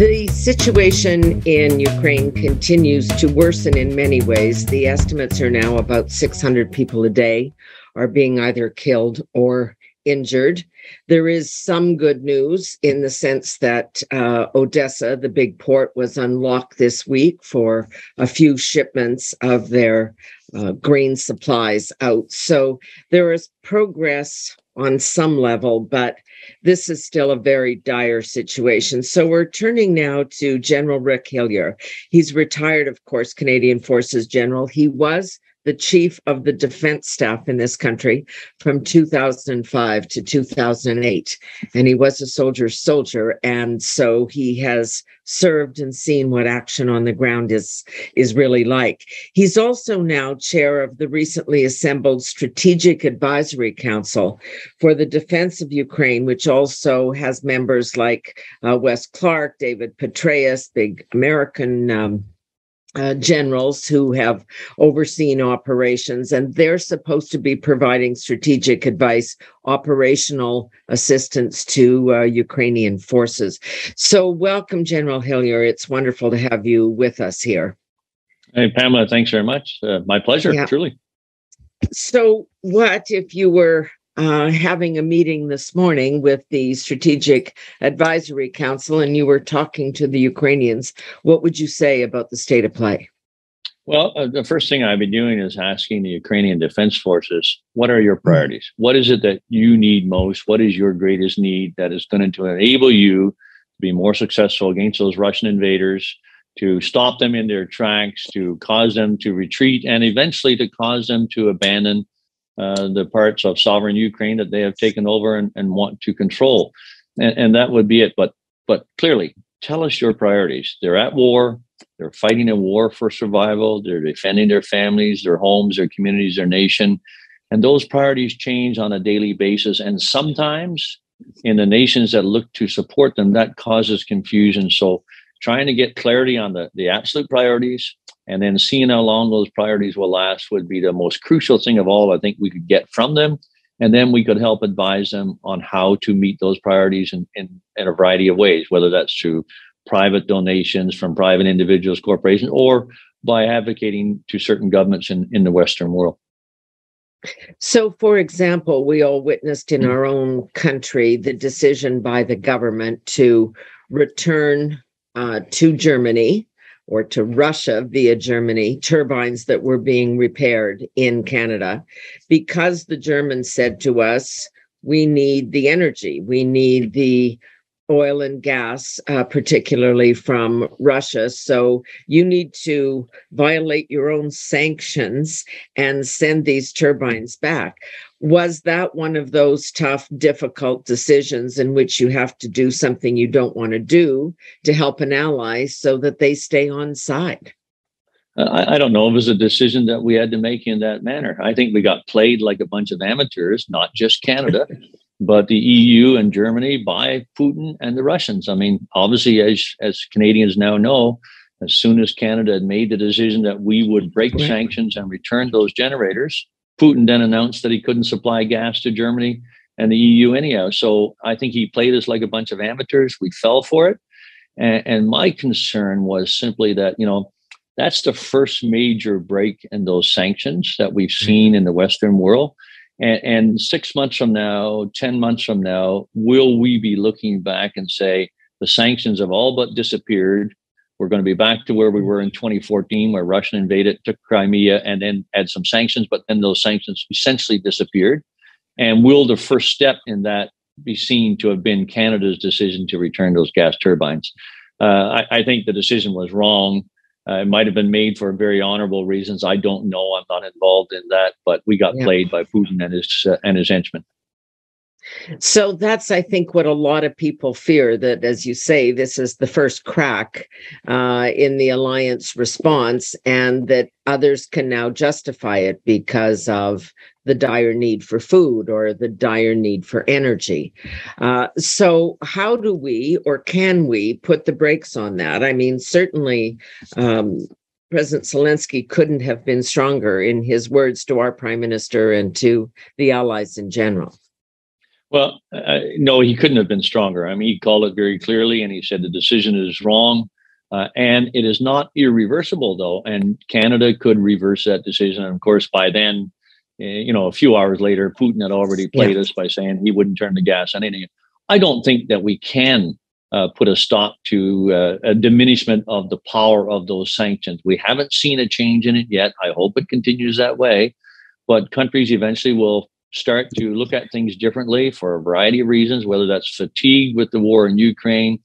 The situation in Ukraine continues to worsen in many ways. The estimates are now about 600 people a day are being either killed or injured. There is some good news in the sense that uh, Odessa, the big port, was unlocked this week for a few shipments of their uh, grain supplies out. So there is progress on some level, but this is still a very dire situation. So we're turning now to General Rick Hillier. He's retired, of course, Canadian Forces General. He was the chief of the defense staff in this country from 2005 to 2008 and he was a soldier's soldier and so he has served and seen what action on the ground is is really like. He's also now chair of the recently assembled strategic advisory council for the defense of ukraine which also has members like uh, wes clark david petraeus big american um, uh, generals who have overseen operations, and they're supposed to be providing strategic advice, operational assistance to uh, Ukrainian forces. So, welcome, General Hillier. It's wonderful to have you with us here. Hey, Pamela, thanks very much. Uh, my pleasure, yeah. truly. So, what if you were uh, having a meeting this morning with the Strategic Advisory Council and you were talking to the Ukrainians, what would you say about the state of play? Well, uh, the first thing I've been doing is asking the Ukrainian Defense Forces, what are your priorities? What is it that you need most? What is your greatest need that is going to enable you to be more successful against those Russian invaders, to stop them in their tracks, to cause them to retreat, and eventually to cause them to abandon uh, the parts of sovereign Ukraine that they have taken over and, and want to control. And, and that would be it. But but clearly, tell us your priorities. They're at war. They're fighting a war for survival. They're defending their families, their homes, their communities, their nation. And those priorities change on a daily basis. And sometimes in the nations that look to support them, that causes confusion. So trying to get clarity on the, the absolute priorities and then seeing how long those priorities will last would be the most crucial thing of all I think we could get from them. And then we could help advise them on how to meet those priorities in, in, in a variety of ways, whether that's through private donations from private individuals, corporations, or by advocating to certain governments in, in the Western world. So, for example, we all witnessed in our own country the decision by the government to return uh, to Germany or to Russia via Germany turbines that were being repaired in Canada because the Germans said to us, we need the energy, we need the oil and gas, uh, particularly from Russia. So you need to violate your own sanctions and send these turbines back. Was that one of those tough, difficult decisions in which you have to do something you don't want to do to help an ally so that they stay on side? Uh, I, I, don't know. It was a decision that we had to make in that manner. I think we got played like a bunch of amateurs, not just Canada. but the EU and Germany by Putin and the Russians. I mean, obviously, as as Canadians now know, as soon as Canada had made the decision that we would break right. sanctions and return those generators, Putin then announced that he couldn't supply gas to Germany and the EU anyhow. So I think he played us like a bunch of amateurs. We fell for it. And, and my concern was simply that, you know, that's the first major break in those sanctions that we've mm-hmm. seen in the Western world. And, and six months from now, 10 months from now, will we be looking back and say the sanctions have all but disappeared? We're going to be back to where we were in 2014, where Russia invaded, took Crimea, and then had some sanctions, but then those sanctions essentially disappeared. And will the first step in that be seen to have been Canada's decision to return those gas turbines? Uh, I, I, think the decision was wrong. Uh, it might have been made for very honorable reasons. I don't know. I'm not involved in that, but we got yeah. played by Putin and his uh, and his henchmen. So that's, I think, what a lot of people fear that, as you say, this is the first crack uh, in the alliance response, and that others can now justify it because of the dire need for food or the dire need for energy. Uh, so, how do we or can we put the brakes on that? I mean, certainly. Um, President Zelensky couldn't have been stronger in his words to our prime minister and to the allies in general. Well, uh, no, he couldn't have been stronger. I mean, he called it very clearly, and he said the decision is wrong. Uh, and it is not irreversible, though. And Canada could reverse that decision. And of course, by then, eh, you know, a few hours later, Putin had already played yeah. us by saying he wouldn't turn the gas on anything. I don't think that we can uh, put a stop to uh, a diminishment of the power of those sanctions. We haven't seen a change in it yet. I hope it continues that way. But countries eventually will start to look at things differently for a variety of reasons, whether that's fatigue with the war in Ukraine,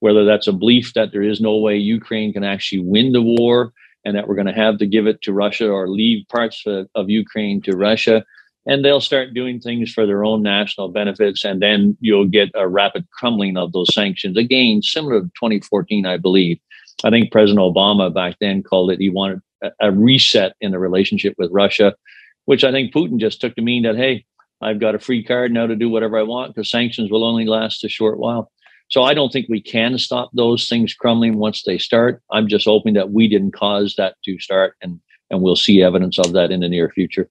whether that's a belief that there is no way Ukraine can actually win the war and that we're going to have to give it to Russia or leave parts of, of, Ukraine to Russia. And they'll start doing things for their own national benefits. And then you'll get a rapid crumbling of those sanctions. Again, similar to 2014, I believe. I think President Obama back then called it, he wanted a, a reset in the relationship with Russia, which I think Putin just took to mean that, hey, I've got a free card now to do whatever I want because sanctions will only last a short while. So I don't think we can stop those things crumbling once they start. I'm just hoping that we didn't cause that to start and and we'll see evidence of that in the near future.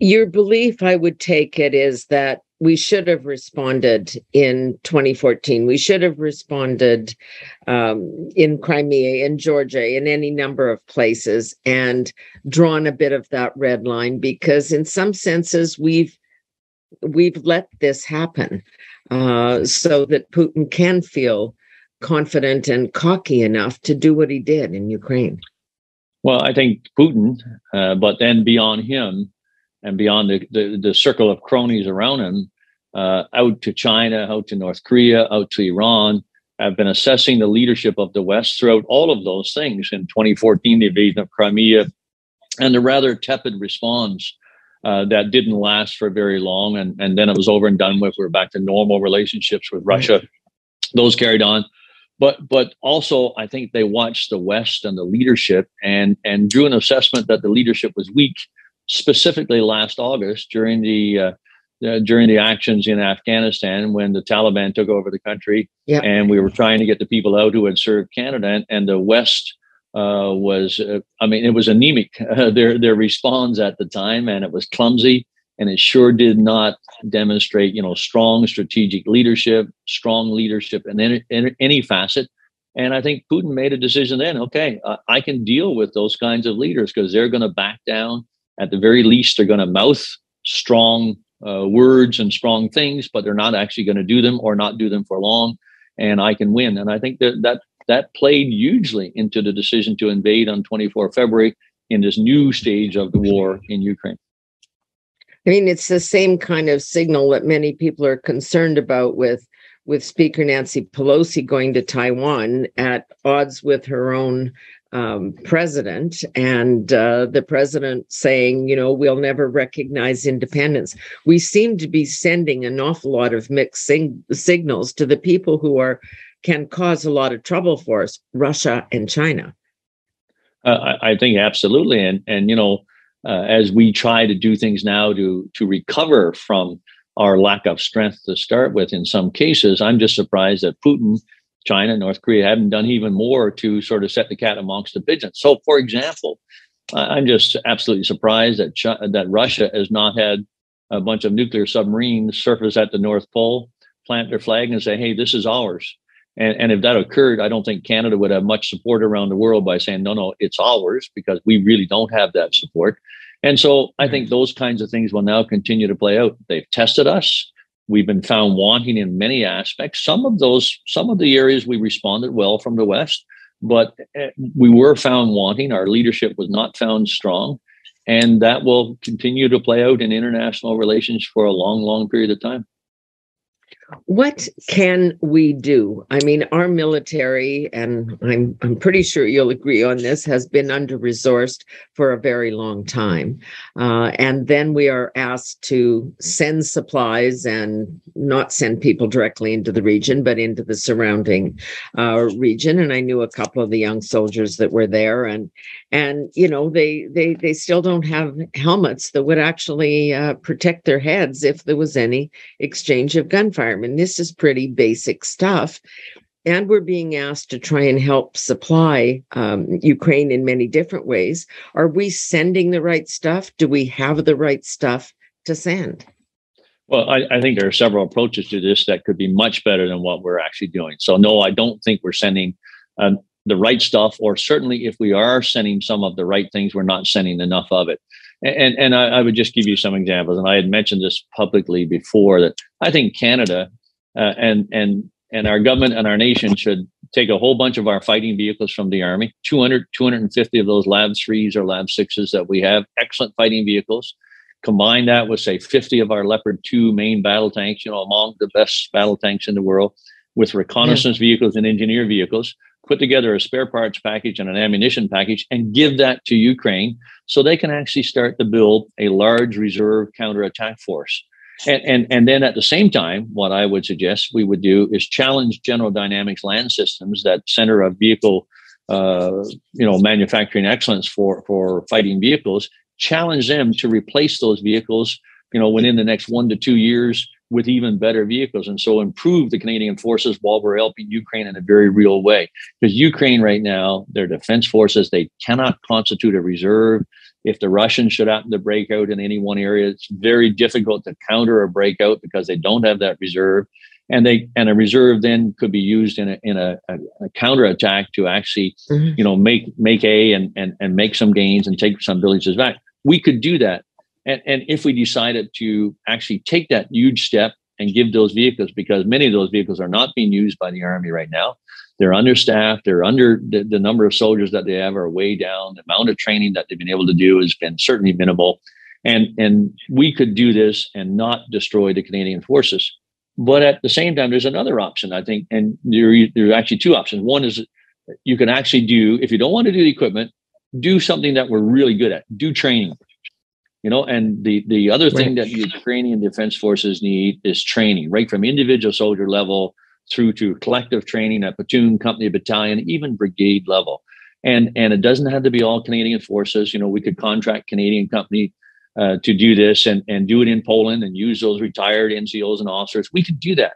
Your belief, I would take it, is that we should have responded in 2014. We should have responded um, in Crimea, in Georgia, in any number of places, and drawn a bit of that red line because, in some senses, we've we've let this happen uh, so that Putin can feel confident and cocky enough to do what he did in Ukraine? Well, I think Putin, uh, but then beyond him and beyond the, the, the circle of cronies around him, uh, out to China, out to North Korea, out to Iran, have been assessing the leadership of the West throughout all of those things. In 2014, the invasion of Crimea, and the rather tepid response uh, that didn't last for very long. And, and then it was over and done with. We are back to normal relationships with Russia. Those carried on. But but also I think they watched the West and the leadership and and drew an assessment that the leadership was weak, specifically last August during the uh, uh, during the actions in Afghanistan when the Taliban took over the country, yep. and we were trying to get the people out who had served Canada, and, and the West uh, was, uh, I mean, it was anemic. Uh, their their response at the time, and it was clumsy, and it sure did not demonstrate, you know, strong strategic leadership, strong leadership in any, in any facet. And I think Putin made a decision then. Okay, uh, I can deal with those kinds of leaders because they're going to back down. At the very least, they're going to mouth strong uh, words and strong things, but they're not actually going to do them or not do them for long. And I can win. And I think that that that played hugely into the decision to invade on 24 February in this new stage of the war in Ukraine. I mean, it's the same kind of signal that many people are concerned about with with Speaker Nancy Pelosi going to Taiwan at odds with her own um, president, and uh, the president saying, you know, we'll never recognize independence. We seem to be sending an awful lot of mixed sing- signals to the people who are can cause a lot of trouble for us, Russia and China. Uh, I, I, think absolutely, and and you know, uh, as we try to do things now to to recover from our lack of strength to start with, in some cases, I'm just surprised that Putin, China, North Korea haven't done even more to sort of set the cat amongst the pigeons. So, for example, I'm just absolutely surprised that China, that Russia has not had a bunch of nuclear submarines surface at the North Pole, plant their flag, and say, "Hey, this is ours." And, and if that occurred, I don't think Canada would have much support around the world by saying, no, no, it's ours, because we really don't have that support. And so I mm-hmm. think those kinds of things will now continue to play out. They've tested us. We've been found wanting in many aspects. Some of those, some of the areas we responded well from the West, but eh, we were found wanting. Our leadership was not found strong. And that will continue to play out in international relations for a long, long period of time. What can we do? I mean, our military, and I'm I'm pretty sure you'll agree on this, has been under resourced for a very long time, uh, and then we are asked to send supplies and not send people directly into the region, but into the surrounding uh, region. And I knew a couple of the young soldiers that were there, and and you know they they they still don't have helmets that would actually uh, protect their heads if there was any exchange of gunfire and this is pretty basic stuff. And we're being asked to try and help supply um, Ukraine in many different ways. Are we sending the right stuff? Do we have the right stuff to send? Well, I, I, think there are several approaches to this that could be much better than what we're actually doing. So, no, I don't think we're sending um, the right stuff, or certainly if we are sending some of the right things, we're not sending enough of it. And and I, I would just give you some examples. And I had mentioned this publicly before that I think Canada uh, and and and our government and our nation should take a whole bunch of our fighting vehicles from the army 200 250 of those LAV 3s or LAV 6s that we have excellent fighting vehicles combine that with say 50 of our leopard 2 main battle tanks you know among the best battle tanks in the world with reconnaissance yeah. vehicles and engineer vehicles put together a spare parts package and an ammunition package and give that to ukraine so they can actually start to build a large reserve counterattack force. And, and and then at the same time what i would suggest we would do is challenge general dynamics land systems that center of vehicle uh, you know manufacturing excellence for for fighting vehicles challenge them to replace those vehicles, you know, within the next one to two years with even better vehicles. And so improve the Canadian forces while we're helping Ukraine in a very real way. Because Ukraine right now, their defense forces, they cannot constitute a reserve. If the Russians should happen to break out in any one area, it's very difficult to counter a breakout because they don't have that reserve. And they and a reserve then could be used in a in a, a, a counterattack to actually, mm-hmm. you know, make make a and, and and make some gains and take some villages back we could do that. And, and if we decided to actually take that huge step and give those vehicles, because many of those vehicles are not being used by the Army right now, they're understaffed, they're under the, the number of soldiers that they have are way down. The amount of training that they've been able to do has been certainly minimal. And, and we could do this and not destroy the Canadian forces. But at the same time, there's another option, I think, and there, there are actually two options. One is you can actually do, if you don't want to do the equipment, do something that we're really good at do training you know and the the other thing right. that the ukrainian defense forces need is training right? From individual soldier level through to collective training at platoon company battalion even brigade level. And and it doesn't have to be all canadian forces. You know we could contract canadian company uh, to do this and and do it in poland and use those retired ncos and officers. We could do that.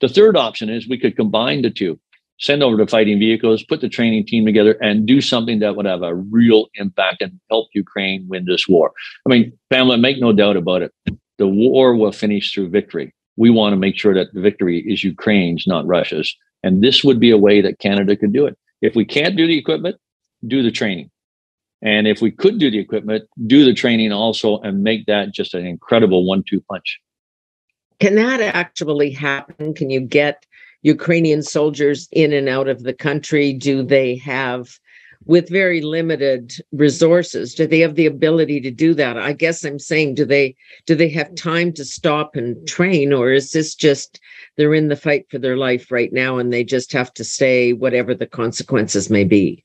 The third option is we could combine the two send over the fighting vehicles, put the training team together, and do something that would have a real impact and help Ukraine win this war. I mean, Pamela, make no doubt about it. The war will finish through victory. We want to make sure that the victory is Ukraine's, not Russia's. And this would be a way that Canada could do it. If we can't do the equipment, do the training. And if we could do the equipment, do the training also and make that just an incredible one two punch. Can that actually happen? Can you get Ukrainian soldiers in and out of the country? Do they have, with very limited resources, do they have the ability to do that? I guess I'm saying, do they do they have time to stop and train, or is this just they're in the fight for their life right now and they just have to stay whatever the consequences may be?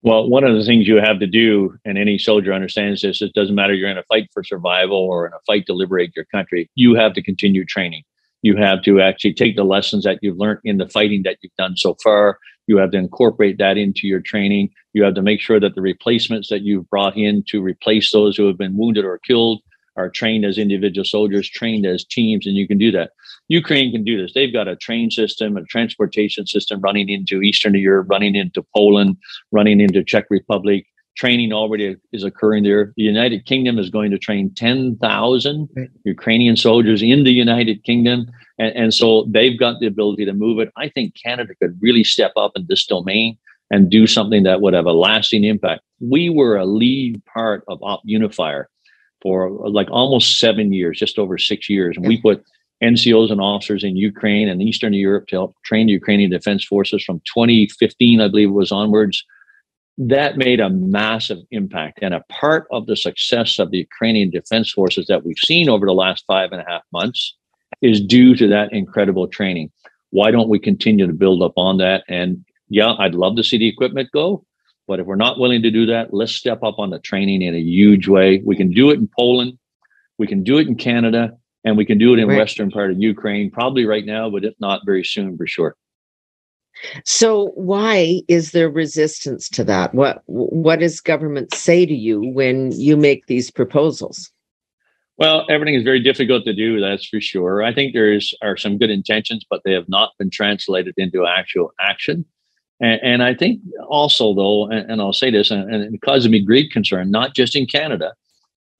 Well, one of the things you have to do, and any soldier understands this, it doesn't matter you're in a fight for survival or in a fight to liberate your country, you have to continue training. You have to actually take the lessons that you've learned in the fighting that you've done so far. You have to incorporate that into your training. You have to make sure that the replacements that you've brought in to replace those who have been wounded or killed are trained as individual soldiers, trained as teams, and you can do that. Ukraine can do this. They've got a train system, a transportation system running into Eastern Europe, running into Poland, running into Czech Republic training already is occurring there. The United Kingdom is going to train 10,000 right. Ukrainian soldiers in the United Kingdom. And, and, so they've got the ability to move it. I think Canada could really step up in this domain and do something that would have a lasting impact. We were a lead part of Op Unifier for like almost seven years, just over six years. And we put NCOs and officers in Ukraine and Eastern Europe to help train the Ukrainian Defense Forces from 2015, I believe it was onwards that made a massive impact. And a part of the success of the Ukrainian Defense Forces that we've seen over the last five and a half months is due to that incredible training. Why don't we continue to build up on that? And yeah, I'd love to see the equipment go, but if we're not willing to do that, let's step up on the training in a huge way. We can do it in Poland, we can do it in Canada, and we can do it in right. western part of Ukraine, probably right now, but if not very soon for sure. So why is there resistance to that? What what does government say to you when you make these proposals? Well, everything is very difficult to do, that's for sure. I think there is are some good intentions, but they have not been translated into actual action. And, and I think also, though, and, and I'll say this, and, and, it causes me great concern, not just in Canada,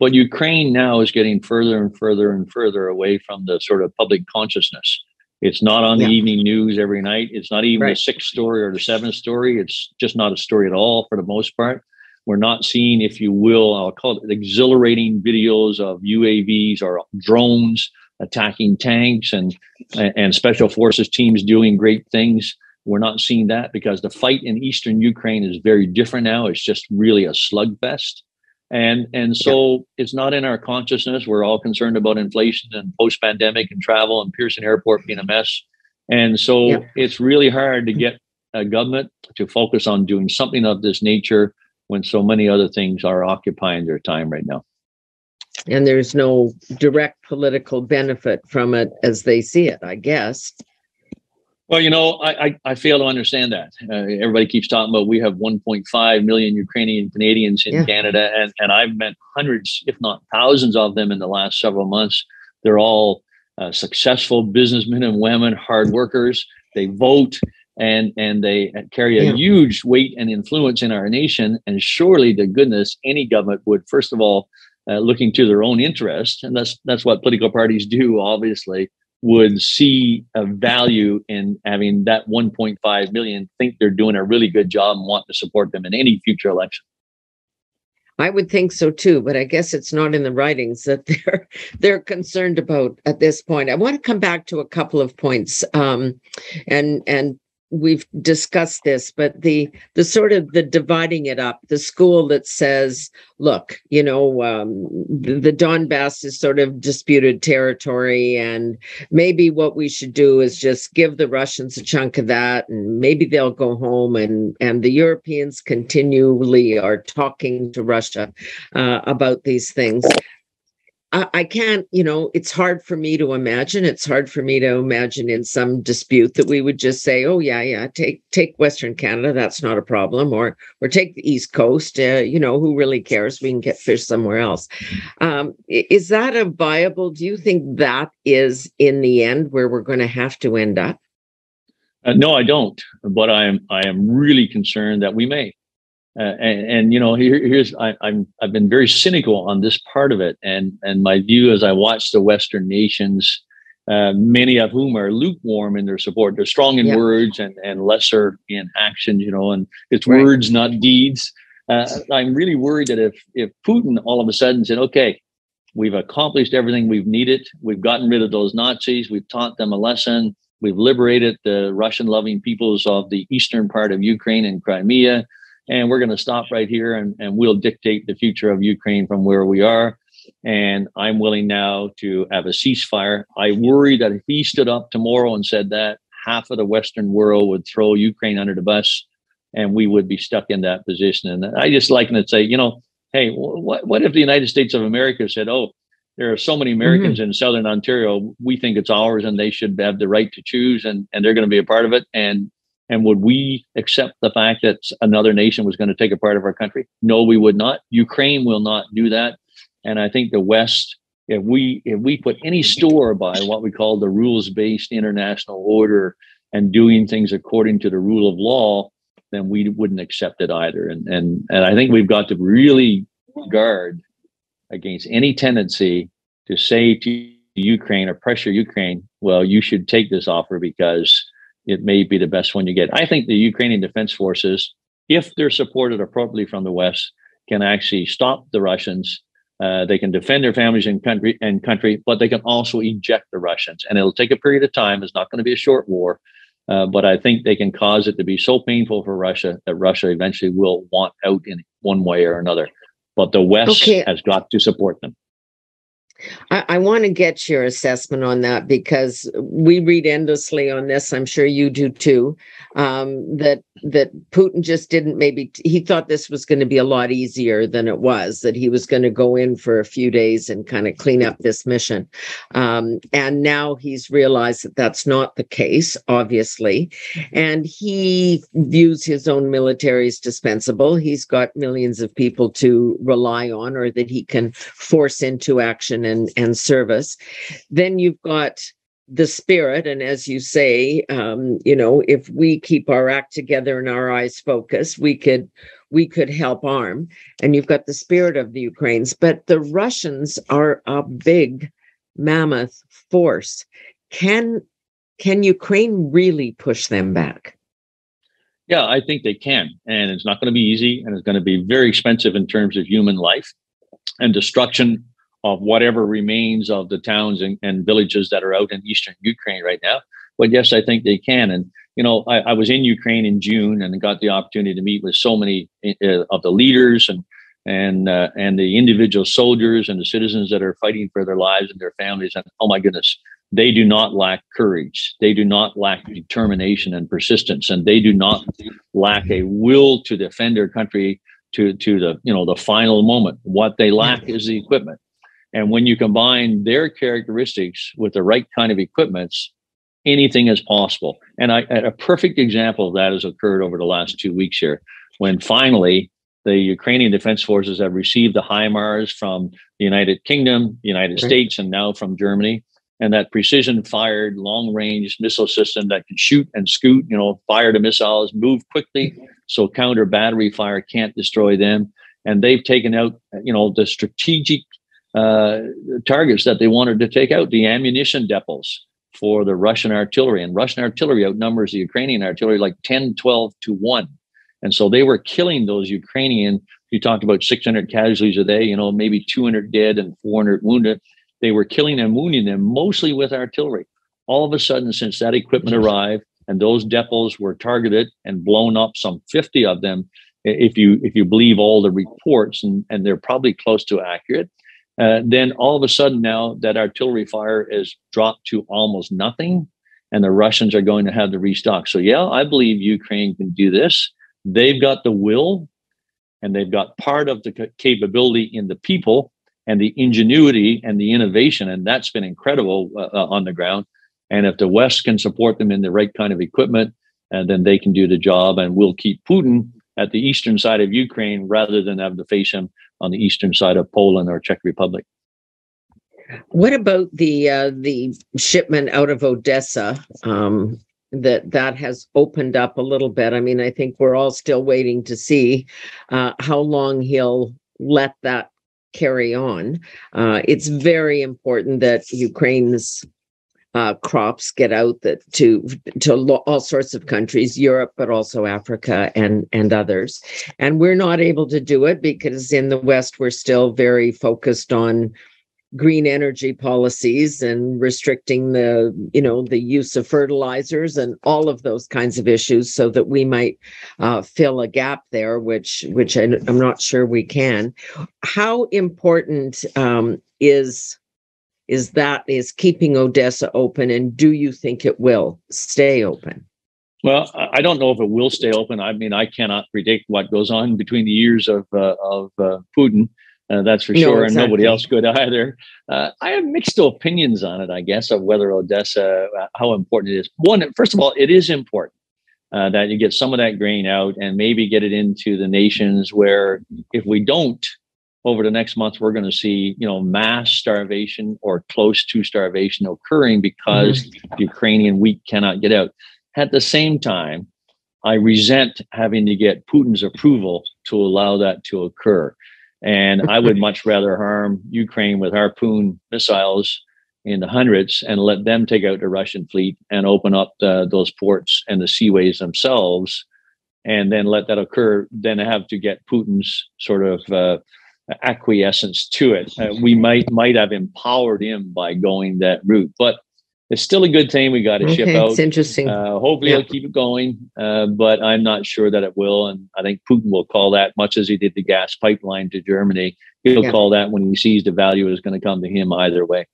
But Ukraine now is getting further and further and further away from the sort of public consciousness. It's not on yeah. the evening news every night. It's not even right. the sixth story or the seventh story. It's just not a story at all for the most part. We're not seeing, if you will, I'll call it exhilarating videos of UAVs or drones attacking tanks and and special forces teams doing great things. We're not seeing that because the fight in eastern Ukraine is very different now. It's just really a slugfest. And and so yeah. it's not in our consciousness. We're all concerned about inflation and post-pandemic and travel and Pearson Airport being a mess. And so yeah. it's really hard to get a government to focus on doing something of this nature when so many other things are occupying their time right now. And there's no direct political benefit from it as they see it, I guess. Well, you know, I, I, I fail to understand that. Uh, everybody keeps talking about we have 1.5 million Ukrainian Canadians in yeah. Canada, and, and I've met hundreds, if not thousands, of them in the last several months. They're all uh, successful businessmen and women, hard workers. They vote and and they carry a yeah. huge weight and influence in our nation. And surely, to goodness, any government would first of all uh, looking to their own interest, and that's that's what political parties do, obviously would see a value in having that 1.5 million think they're doing a really good job and want to support them in any future election. I would think so too, but I guess it's not in the writings that they're they're concerned about at this point. I want to come back to a couple of points, um, and and we've discussed this but the the sort of the dividing it up the school that says look you know um, the, donbass is sort of disputed territory and maybe what we should do is just give the russians a chunk of that and maybe they'll go home and and the europeans continually are talking to russia uh, about these things I, can't, you know, it's hard for me to imagine. It's hard for me to imagine in some dispute that we would just say, "Oh yeah, yeah, take take Western Canada, that's not a problem," or or take the East Coast. Uh, you know, who really cares? We can get fish somewhere else. Um, is that a viable? Do you think that is in the end where we're going to have to end up? Uh, no, I don't. But I am I am really concerned that we may. Uh, and, and, you know here, here's I, I'm I've been very cynical on this part of it, and and my view as I watch the Western nations, uh, many of whom are lukewarm in their support. They're strong in words and and lesser in action. You know, and it's right. words not deeds. Uh, I'm really worried that if if Putin all of a sudden said, okay, we've accomplished everything we've needed, we've gotten rid of those Nazis, we've taught them a lesson, we've liberated the Russian loving peoples of the eastern part of Ukraine and Crimea and we're going to stop right here and, and we'll dictate the future of Ukraine from where we are. And I'm willing now to have a ceasefire. I worry that if he stood up tomorrow and said that, half of the Western world would throw Ukraine under the bus and we would be stuck in that position. And I just like to say, you know, hey, what, what if the United States of America said, oh, there are so many Americans mm-hmm. in Southern Ontario, we think it's ours and they should have the right to choose and, and they're going to be a part of it. And and would we accept the fact that another nation was going to take a part of our country? No, we would not. Ukraine will not do that. And I think the West, if we if we put any store by what we call the rules-based international order and doing things according to the rule of law, then we wouldn't accept it either. And and and I think we've got to really guard against any tendency to say to Ukraine or pressure Ukraine, well, you should take this offer because it may be the best one you get. I think the Ukrainian Defense Forces, if they're supported appropriately from the West, can actually stop the Russians. Uh, they can defend their families and country and country, but they can also eject the Russians. And it'll take a period of time. It's not going to be a short war, uh, but I think they can cause it to be so painful for Russia that Russia eventually will want out in one way or another. But the West okay. has got to support them. I, I want to get your assessment on that because we read endlessly on this. I'm sure you do too. Um, that that Putin just didn't maybe he thought this was going to be a lot easier than it was. That he was going to go in for a few days and kind of clean up this mission, um, and now he's realized that that's not the case, obviously, and he views his own military as dispensable. He's got millions of people to rely on, or that he can force into action and, and service. Then you've got the spirit. And as you say um, you know if we keep our act together and our eyes focused we could we could help arm. And you've got the spirit of the ukrainians but the russians are a big mammoth force. Can can ukraine really push them back? Yeah i think they can. And it's not going to be easy and it's going to be very expensive in terms of human life and destruction of whatever remains of the towns and, and, villages that are out in eastern Ukraine right now. But yes, I think they can. And you know, I, I was in Ukraine in June and got the opportunity to meet with so many uh, of the leaders and and uh, and the individual soldiers and the citizens that are fighting for their lives and their families. And oh my goodness, they do not lack courage. They do not lack determination and persistence, and they do not lack a will to defend their country to to the you know the final moment. What they lack is the equipment. And when you combine their characteristics with the right kind of equipments, anything is possible. And I, a perfect example of that has occurred over the last two weeks here, when finally the Ukrainian Defense Forces have received the HIMARS from the United Kingdom, the United right. States, and now from Germany. And that precision fired long range missile system that can shoot and scoot, you know, fire the missiles, move quickly so counter battery fire can't destroy them. And they've taken out, you know, the strategic uh, targets that they wanted to take out, the ammunition depots for the Russian artillery. And Russian artillery outnumbers the Ukrainian artillery like 10, 12 to 1. And so they were killing those Ukrainian. You talked about 600 casualties a day, you know, maybe 200 dead and 400 wounded. They were killing and wounding them mostly with artillery. All of a sudden, since that equipment arrived and those depots were targeted and blown up, some 50 of them, if you if you believe all the reports, and, and they're probably close to accurate, uh, then all of a sudden now that artillery fire is dropped to almost nothing and the Russians are going to have to restock. So yeah, I believe Ukraine can do this. They've got the will and they've got part of the capability in the people and the ingenuity and the innovation and that's been incredible uh, uh, on the ground. And if the West can support them in the right kind of equipment, and uh, then they can do the job and we'll keep Putin at the eastern side of Ukraine rather than have to face him on the eastern side of Poland or Czech Republic. What about the uh, the shipment out of Odessa? Um, that that has opened up a little bit. I mean, I think we're all still waiting to see uh, how long he'll let that carry on. Uh, it's very important that Ukraine's uh, crops get out that to to lo- all sorts of countries, Europe, but also Africa and and others. And we're not able to do it because in the West we're still very focused on green energy policies and restricting the you know the use of fertilizers and all of those kinds of issues so that we might uh, fill a gap there which which I, am not sure we can how important um, is is that is keeping Odessa open, and do you think it will stay open? Well, I don't know if it will stay open. I mean, I cannot predict what goes on between the ears of uh, of uh, Putin. Uh, that's for no, sure, exactly. and nobody else could either. Uh, I have mixed opinions on it, I guess, of whether Odessa, uh, how important it is. One, first of all, it is important uh, that you get some of that grain out and maybe get it into the nations where, if we don't, over the next month we're going to see you know mass starvation or close to starvation occurring because mm-hmm. ukrainian wheat cannot get out at the same time i resent having to get putin's approval to allow that to occur and i would much rather harm ukraine with harpoon missiles in the hundreds and let them take out the russian fleet and open up the, those ports and the seaways themselves and then let that occur then have to get putin's sort of uh, acquiescence to it. Uh, we might might have empowered him by going that route, but it's still a good thing we got to okay, ship out. It's interesting. Uh, hopefully, yeah. it'll keep it going, uh, but I'm not sure that it will. And I think Putin will call that much as he did the gas pipeline to Germany. He'll yeah. call that when he sees the value is going to come to him either way.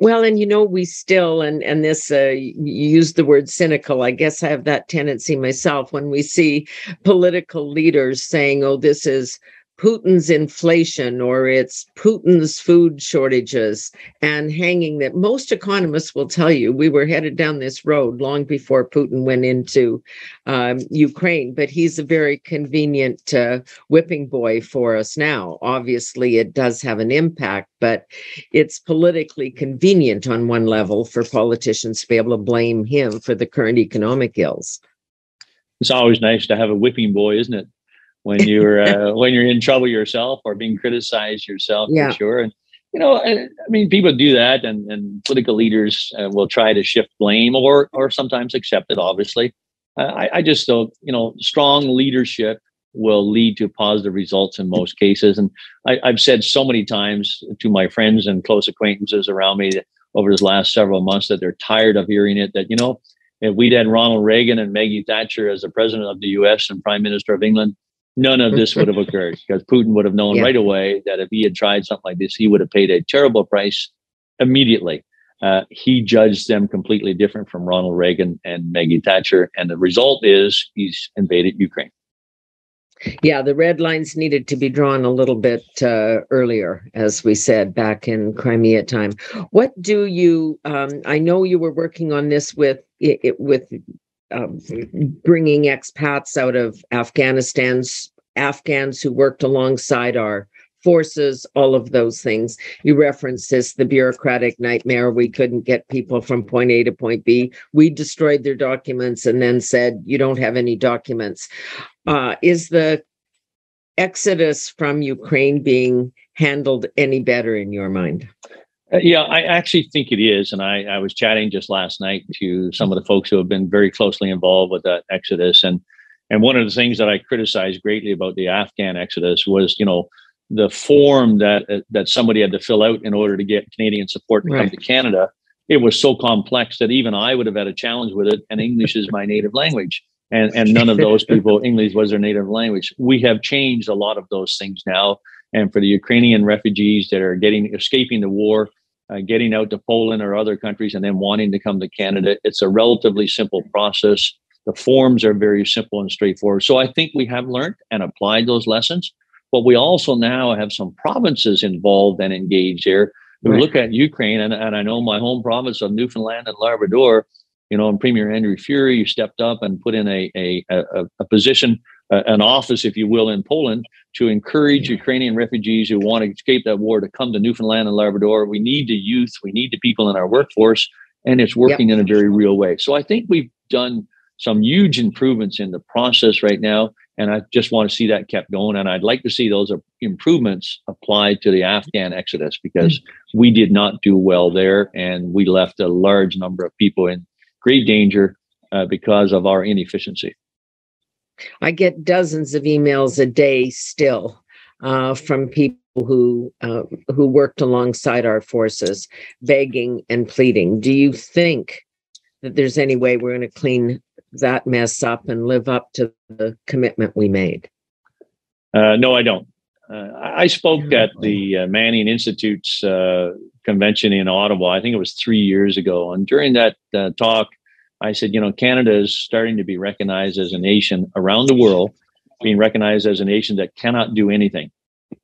Well, and you know, we still, and and this, uh, you use the word cynical. I guess I have that tendency myself when we see political leaders saying, "Oh, this is Putin's inflation or it's Putin's food shortages and hanging that most economists will tell you we were headed down this road long before Putin went into um, Ukraine, but he's a very convenient uh, whipping boy for us now. Obviously, it does have an impact, but it's politically convenient on one level for politicians to be able to blame him for the current economic ills. It's always nice to have a whipping boy, isn't it? When you're uh, when you're in trouble yourself or being criticized yourself yeah. for sure. And you know I, I, mean people do that and, and political leaders uh, will try to shift blame or or sometimes accept it obviously. Uh, I, I just don't you know strong leadership will lead to positive results in most cases. And I, i've said so many times to my friends and close acquaintances around me over this last several months that they're tired of hearing it that you know if we'd had ronald reagan and maggie thatcher as the president of the us and prime minister of england none of this would have occurred because Putin would have known yeah. right away that if he had tried something like this, he would have paid a terrible price immediately. Uh, he judged them completely different from Ronald Reagan and Maggie Thatcher. And the result is he's invaded Ukraine. Yeah, the red lines needed to be drawn a little bit uh, earlier, as we said back in Crimea time. What do you? Um, I know you were working on this with it, with um, bringing expats out of Afghanistan's Afghans who worked alongside our forces, all of those things. You referenced this, the bureaucratic nightmare. We couldn't get people from point A to point B. We destroyed their documents and then said, you don't have any documents. Uh, is the exodus from Ukraine being handled any better in your mind? Uh, yeah, I actually think it is. And I, I was chatting just last night to some of the folks who have been very closely involved with that exodus. And and one of the things that I criticized greatly about the Afghan exodus was, you know, the form that uh, that somebody had to fill out in order to get Canadian support to right. come to Canada. It was so complex that even I would have had a challenge with it. And English is my native language. And, and none of those people, English was their native language. We have changed a lot of those things now. And for the Ukrainian refugees that are getting escaping the war, uh, getting out to Poland or other countries and then wanting to come to Canada. It's a relatively simple process. The forms are very simple and straightforward. So I think we have learned and applied those lessons. But we also now have some provinces involved and engaged here. We right. look at Ukraine, and, and I know my home province of Newfoundland and Labrador, you know, and Premier Andrew Furey stepped up and put in a, a, a, a position uh, an office, if you will, in Poland to encourage Ukrainian refugees who want to escape that war to come to Newfoundland and Labrador. We need the youth, we need the people in our workforce, and it's working yep. in a very real way. So I think we've done some huge improvements in the process right now. And I just want to see that kept going. And I'd like to see those improvements applied to the Afghan exodus because mm-hmm. we did not do well there. And we left a large number of people in great danger uh, because of our inefficiency. I get dozens of emails a day still uh, from people who uh, who worked alongside our forces, begging and pleading. Do you think that there's any way we're going to clean that mess up and live up to the commitment we made? Uh, no, I don't. Uh, I spoke at the uh, Manning Institute's uh, convention in Ottawa. I think it was three years ago, and during that talk, I said, you know, Canada is starting to be recognized as a nation around the world, being recognized as a nation that cannot do anything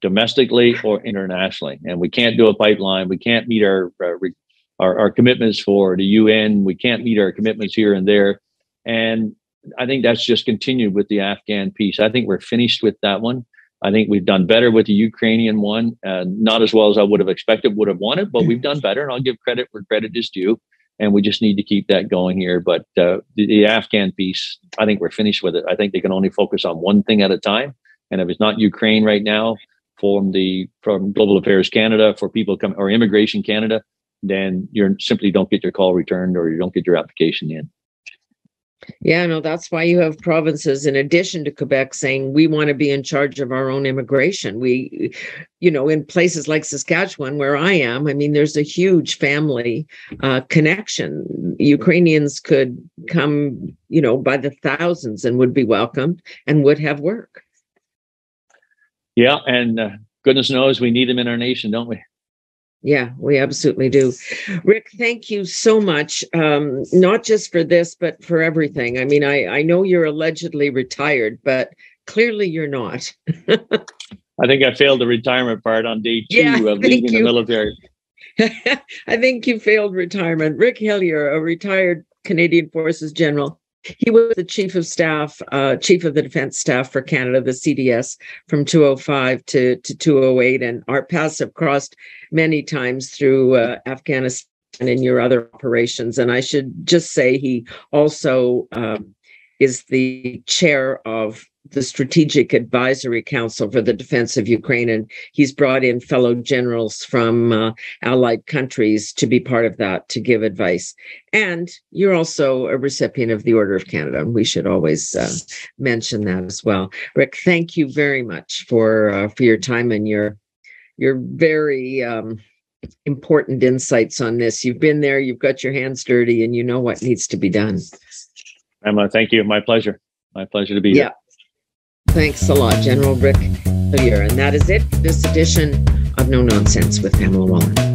domestically or internationally. And we can't do a pipeline. We can't meet our, our, our commitments for the UN. We can't meet our commitments here and there. And I think that's just continued with the Afghan piece. I think we're finished with that one. I think we've done better with the Ukrainian one. Uh, not as well as I would have expected, would have wanted, but we've done better. And I'll give credit where credit is due and we just need to keep that going here. But uh, the, the, Afghan piece, I think we're finished with it. I think they can only focus on one thing at a time, and if it's not Ukraine right now, from the from Global Affairs Canada for people come or Immigration Canada, then you simply don't get your call returned or you don't get your application in. Yeah, no, that's why you have provinces in addition to Quebec saying we want to be in charge of our own immigration. We, you know, in places like Saskatchewan, where I am, I mean, there's a huge family uh, connection. Ukrainians could come, you know, by the thousands and would be welcomed and would have work. Yeah, and uh, goodness knows we need them in our nation, don't we? Yeah, we absolutely do. Rick, thank you so much. Um, not just for this, but for everything. I mean, I, I know you're allegedly retired, but clearly you're not. I think I failed the retirement part on day two Yeah, of leaving you. the military. I think you failed retirement. Rick Hillier, a retired Canadian Forces general. He was the chief of staff, uh, chief of the defense staff for Canada, the CDS, from 205 to, to 208. And our paths have crossed many times through uh, Afghanistan and your other operations. And I should just say he also um, is the chair of the Strategic Advisory Council for the Defense of Ukraine. And he's brought in fellow generals from uh, allied countries to be part of that to give advice. And you're also a recipient of the Order of Canada. And we should always uh, mention that as well. Rick, thank you very much for uh, for your time and your your very um, important insights on this. You've been there, you've got your hands dirty, and you know what needs to be done. Emma, thank you. My pleasure. My pleasure to be Yeah. here. Thanks a lot, General Rick Hillier. And that is it for this edition of No Nonsense with Pamela Wallin.